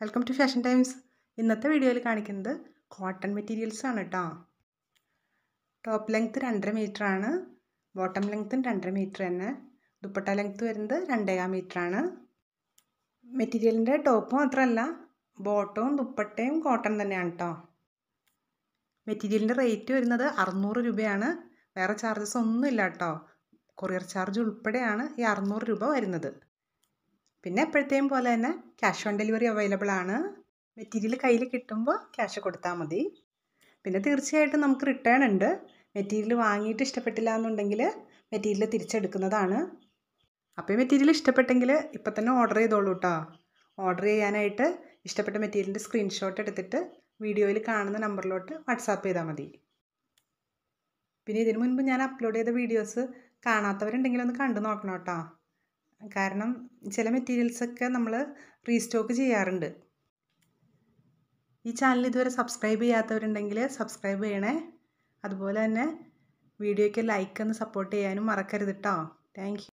Welcome to fashion times ഇന്നത്തെ വീഡിയോയിൽ കാണിക്കുന്നത് കോട്ടൺ മെറ്റീരിയൽസ് ആണ് കേട്ടോ ടോപ്പ് ലെങ്ത്ത് രണ്ടര മീറ്റർ ആണ്. ബോട്ടം ലെങ്ത്തും രണ്ടര മീറ്റർ തന്നെ. ദുപ്പട്ട ലെങ്ത്ത് വരുന്നത് രണ്ടേകാൽ മീറ്റർ ആണ്. മെറ്റീരിയലിന്റെ ടോപ്പ് മാത്രമല്ല ബോട്ടവും ദുപ്പട്ടയും കോട്ടൺ തന്നെയാണ് കേട്ടോ മെറ്റീരിയലിന്റെ റേറ്റ് വരുന്നത് അറുന്നൂറ് രൂപയാണ്. വേറെ ചാർജസ് ഒന്നും ഇല്ല കേട്ടോ കൊറിയർ ചാർജ് ഉൾപ്പെടെയാണ് ഈ അറുന്നൂറ് രൂപ വരുന്നത്. പിന്നെ എപ്പോഴത്തെയും പോലെ തന്നെ ക്യാഷ് ഓൺ ഡെലിവറി അവൈലബിൾ ആണ്. മെറ്റീരിയൽ കയ്യിൽ കിട്ടുമ്പോൾ ക്യാഷ് കൊടുത്താൽ മതി. പിന്നെ തീർച്ചയായിട്ടും നമുക്ക് റിട്ടേൺ ഉണ്ട്. മെറ്റീരിയൽ വാങ്ങിയിട്ട് ഇഷ്ടപ്പെട്ടില്ല എന്നുണ്ടെങ്കിൽ മെറ്റീരിയൽ തിരിച്ചെടുക്കുന്നതാണ്. അപ്പോൾ മെറ്റീരിയൽ ഇഷ്ടപ്പെട്ടെങ്കിൽ ഇപ്പം തന്നെ ഓർഡർ ചെയ്തോളൂ കേട്ടോ ഓർഡർ ചെയ്യാനായിട്ട് ഇഷ്ടപ്പെട്ട മെറ്റീരിയലിന്റെ സ്ക്രീൻഷോട്ട് എടുത്തിട്ട് വീഡിയോയിൽ കാണുന്ന നമ്പറിലോട്ട് വാട്സാപ്പ് ചെയ്താൽ മതി. പിന്നെ ഇതിനു മുൻപ് ഞാൻ അപ്ലോഡ് ചെയ്ത വീഡിയോസ് കാണാത്തവരുണ്ടെങ്കിൽ ഒന്ന് കണ്ടു നോക്കണം കേട്ടോ കാരണം ചില മെറ്റീരിയൽസൊക്കെ നമ്മൾ റീസ്റ്റോക്ക് ചെയ്യാറുണ്ട്. ഈ ചാനൽ ഇതുവരെ സബ്സ്ക്രൈബ് ചെയ്യാത്തവരുണ്ടെങ്കിൽ സബ്സ്ക്രൈബ് ചെയ്യണേ. അതുപോലെ തന്നെ വീഡിയോയ്ക്ക് ലൈക്ക് ഒന്ന് സപ്പോർട്ട് ചെയ്യാനും മറക്കരുത് കേട്ടോ താങ്ക്